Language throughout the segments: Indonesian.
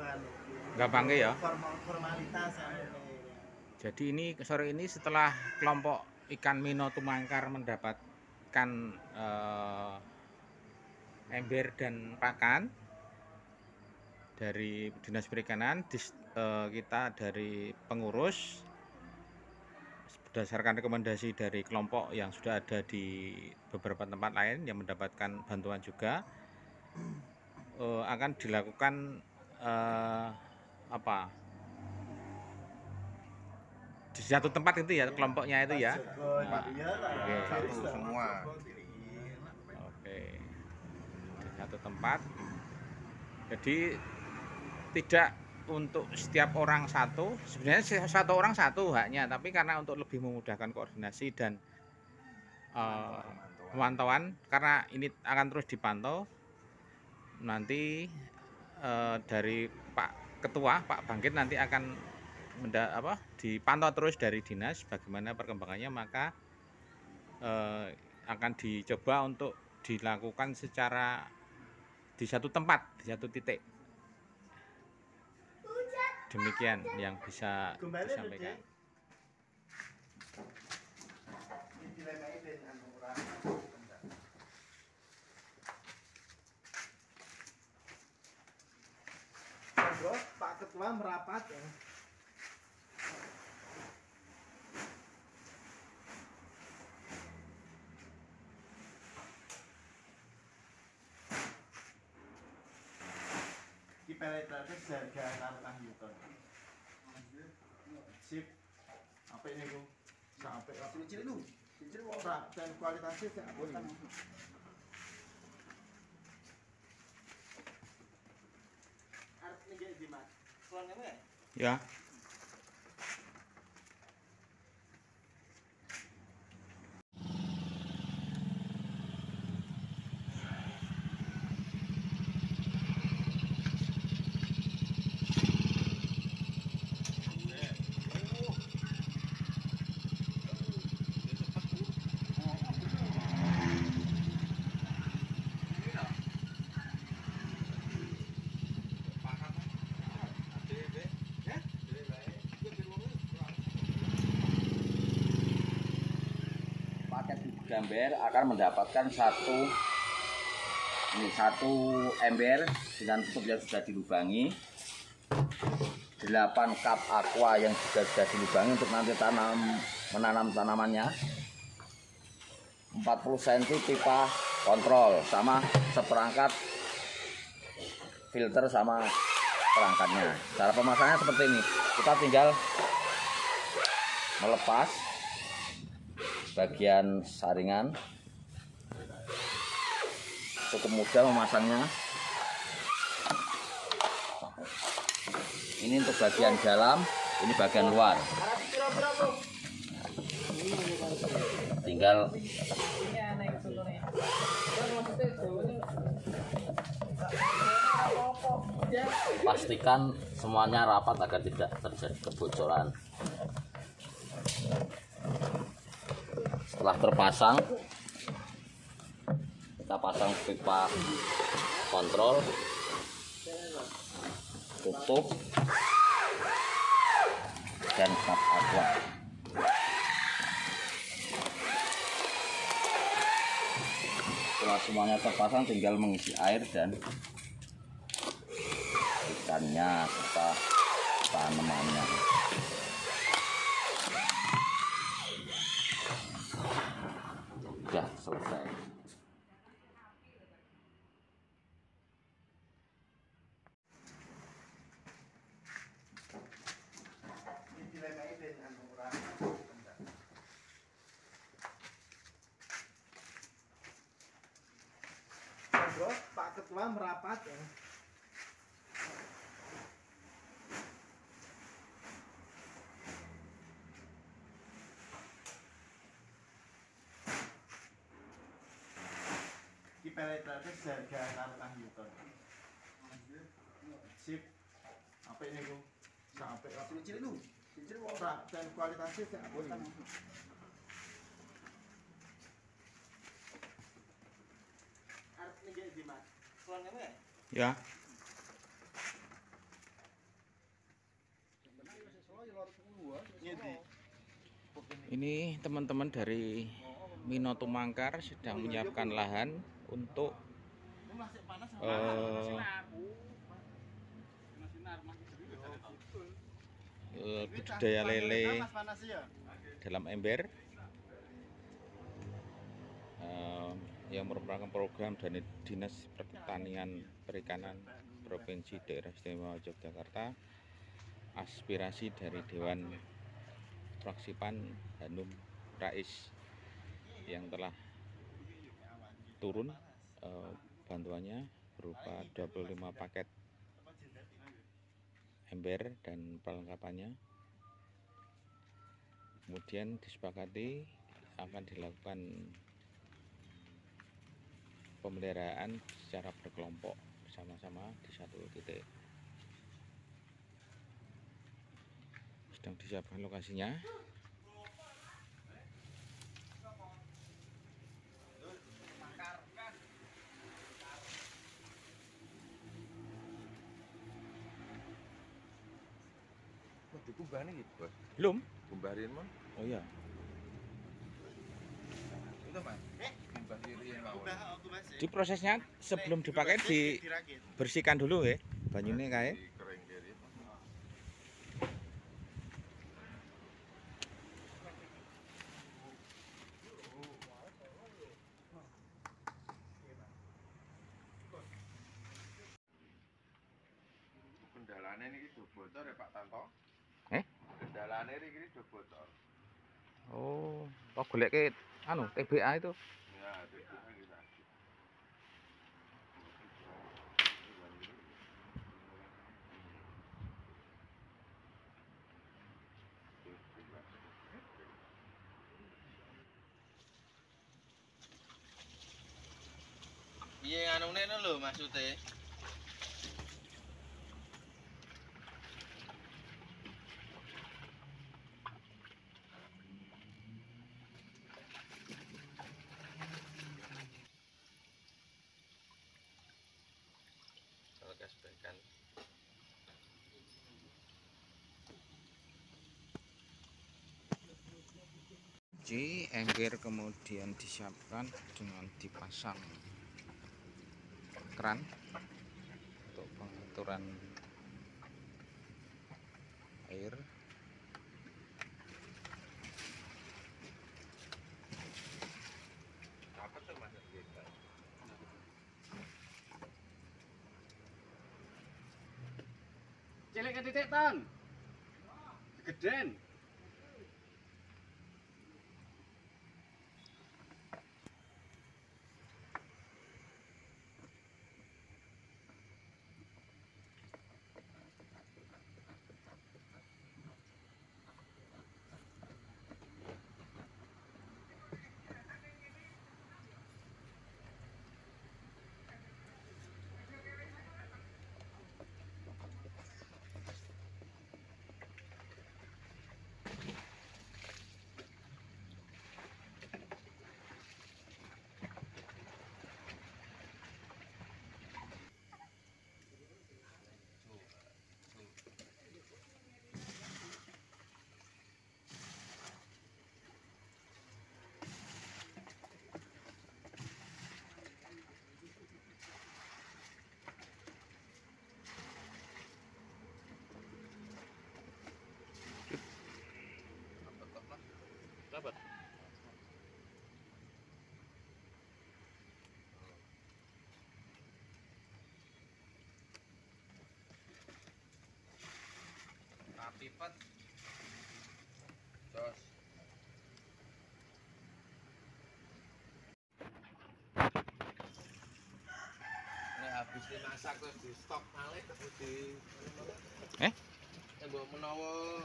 Anu. Gampangke ya. Formal formalitas anu. Jadi ini sore ini setelah kelompok ikan Mino Tumangkar mendapatkan eh, ember dan pakan dari Dinas Perikanan, dis- eh, kita dari pengurus berdasarkan rekomendasi dari kelompok yang sudah ada di beberapa tempat lain yang mendapatkan bantuan juga eh, akan dilakukan eh, apa di satu tempat itu ya kelompoknya itu ya lah. Oke. Satu semua. oke di satu tempat jadi tidak untuk setiap orang satu sebenarnya satu orang satu haknya tapi karena untuk lebih memudahkan koordinasi dan eh, pemantauan karena ini akan terus dipantau nanti eh, dari Pak Ketua Pak Bangkit nanti akan menda, apa dipantau terus dari dinas bagaimana perkembangannya maka eh, akan dicoba untuk dilakukan secara di satu tempat di satu titik demikian yang bisa disampaikan Pak Ketua merapat ya. Ki penetrasi harga karo Yuton. Sip. Apa ini ku? Sampai apa cilik lu? Cilik ora dan kualitasnya? Arep nggih di Mas. Kulon ngene ya? ya gambar akan mendapatkan satu ini satu ember dengan tutup yang sudah dilubangi. 8 cup aqua yang juga sudah dilubangi untuk nanti tanam menanam tanamannya. 40 cm pipa kontrol sama seperangkat filter sama perangkatnya. Cara pemasangannya seperti ini. Kita tinggal melepas bagian saringan. Cukup mudah memasangnya. Ini untuk bagian dalam ini bagian luar. Tinggal pastikan semuanya rapat agar tidak terjadi kebocoran setelah terpasang kita pasang pipa kontrol tutup dan kap aqua setelah semuanya terpasang tinggal mengisi air dan ikannya serta tanamannya sudah selesai Dilemai ben anu ora. Monggo Ketua merapat ya. Ki penetrasi harga karo Kang Yuton. Sip. Apa ini ku? Sampai apa cilik lu? Cilik ora dan kualitasnya apa ini? Arep Ya. Ini teman-teman dari Mino Tumangkar sedang menyiapkan lahan untuk eh, budidaya lele dalam ember eh, yang merupakan program dari Dinas Pertanian Perikanan Provinsi Daerah Istimewa Yogyakarta. Aspirasi dari Dewan Fraksi PAN Hanum Rais yang telah turun eh, bantuannya berupa 25 paket ember dan perlengkapannya. Kemudian disepakati akan dilakukan pemeliharaan secara berkelompok bersama-sama di satu titik sedang disiapkan lokasinya Mau dikumbah nih, bos. belum Kumbahin mon. oh iya Itu mas. Kumbah irian mau. Di prosesnya sebelum dipakai dibersihkan dulu ya Kering kiri. Kendalane niki do bocor ya Pak Tanto. Eh? Kendalane niki do bocor. oh kok golek ke anu TBA itu kita. Anune no lho baikan Ji ember kemudian disiapkan dengan dipasang keran untuk pengaturan air Apa tuh Mas? Cilik ke titik tan. Geden. Terus di stok malih terus di Eh? Mbok menawa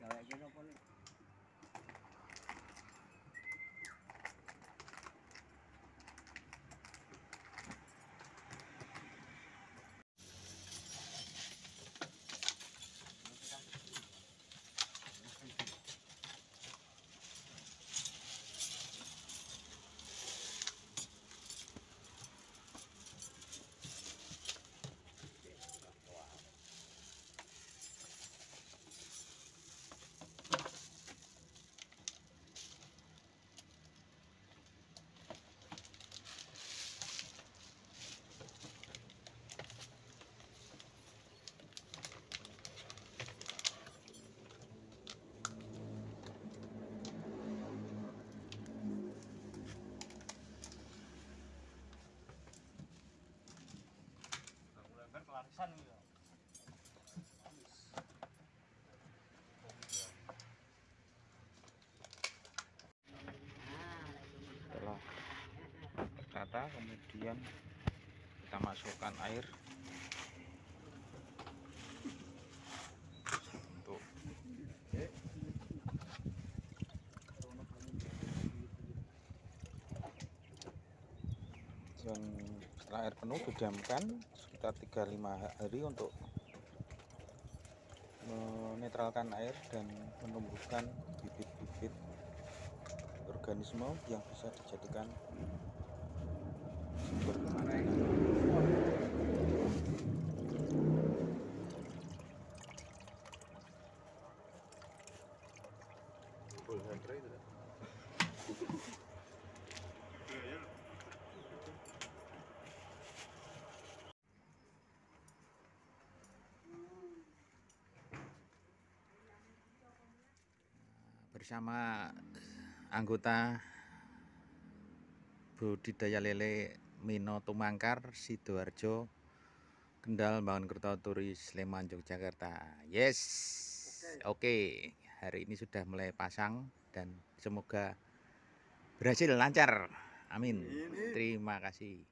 nganggo digaweke napa nih? setelah kemudian kita masukkan air untuk dan setelah air penuh didiamkan sekitar 3-5 hari untuk menetralkan air dan menumbuhkan bibit-bibit organisme yang bisa dijadikan bersama anggota budidaya lele Mino Tumangkar Sidoarjo Kendal Bangun Kerto Turi Sleman Yogyakarta. Yes. Oke. Hari ini sudah mulai pasang dan semoga berhasil lancar. Amin. Terima kasih